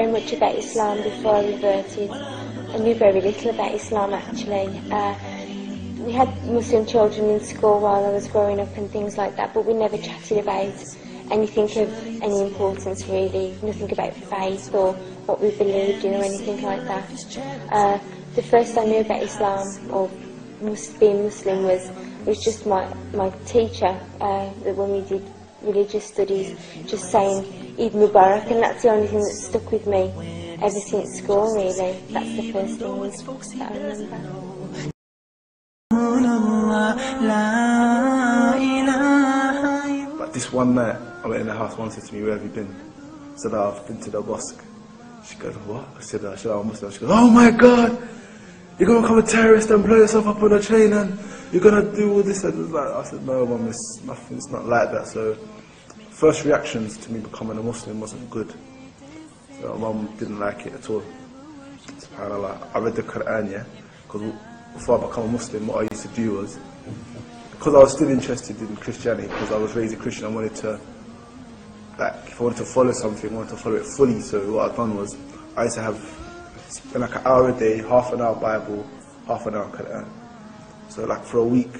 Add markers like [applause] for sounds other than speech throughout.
very much about Islam before I reverted. I knew very little about Islam actually. Uh, we had Muslim children in school while I was growing up and things like that, but we never chatted about anything of any importance really, nothing about faith or what we believed in or anything like that. Uh, the first I knew about Islam or being Muslim was was just my my teacher uh, when we did religious studies, just saying Eid Mubarak, and that's the only thing that stuck with me ever since school. Really, that's the first thing that I remember. But this one night, I went in the house, one said to me, where have you been? I said, oh, I've been to the mosque. She goes, what? I said, I said, oh, I'm Muslim. She goes, oh my God, you're going to become a terrorist and blow yourself up on a train and you're going to do all this. It was like, I said, no, mum, it's, nothing, it's not like that. So first reactions to me becoming a Muslim wasn't good. So mum didn't like it at all. SubhanAllah. I read the Quran, yeah, because before I became a Muslim, what I used to do was, because I was still interested in Christianity, because I was raised a Christian, I wanted to, like, if I wanted to follow something, I wanted to follow it fully. So what I've done was, I used to have like an hour a day, half an hour Bible, half an hour Quran. So like for a week,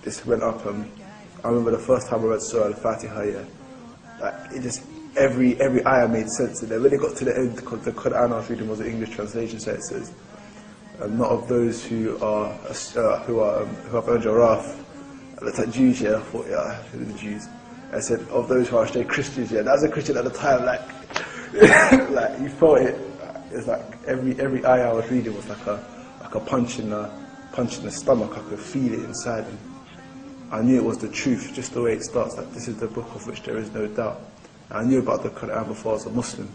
this went up. And I remember the first time I read Surah Al-Fatiha, yeah, like it just every every ayah made sense. And then when it got to the end, the Quran I was reading was the English translation, so it says, um, "Not of those who are uh, who are um, who have earned your wrath." I looked at Jews, yeah, I thought, yeah, the Jews. I said, of those who are stray Christians, yeah, that was a Christian at the time, like, [laughs] like you felt it. It's like every every ayah I was reading was like a like a punch in the punch in the stomach. I could feel it inside, and I knew it was the truth, just the way it starts, that this is the book of which there is no doubt. I knew about the Quran before I was a Muslim.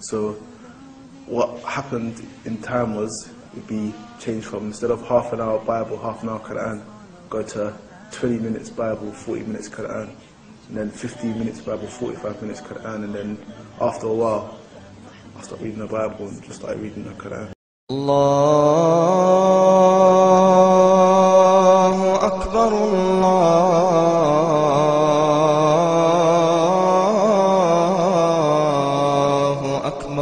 So what happened in time was it'd be changed from instead of half an hour Bible, half an hour Quran, go to 20 minutes Bible, 40 minutes Quran, and then 15 minutes Bible, 45 minutes Quran, and then after a while, I stopped reading the Bible and just started reading the Quran. Allah.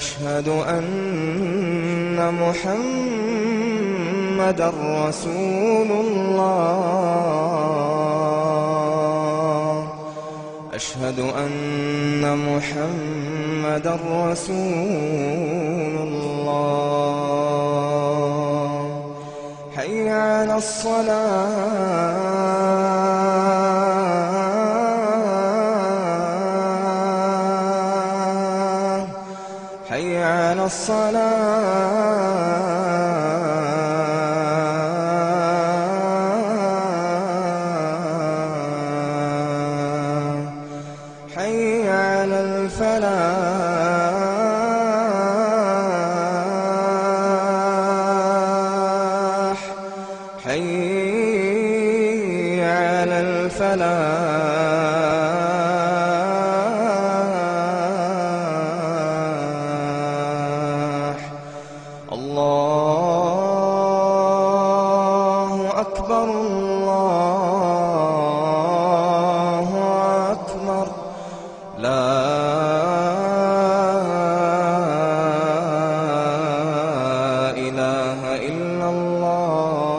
أشهد أن محمد رسول الله. أشهد أن محمد رسول الله. حي على الصلاة. على الصلاة. حي على الفلاح. حي على الفلاح. إلا الله